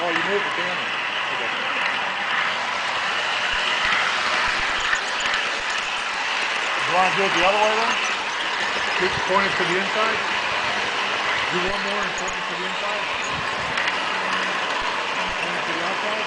Oh, you moved the camera. You want to do it the other way then? Keep pointing to the inside. Do one more and point to the inside. Point to the outside.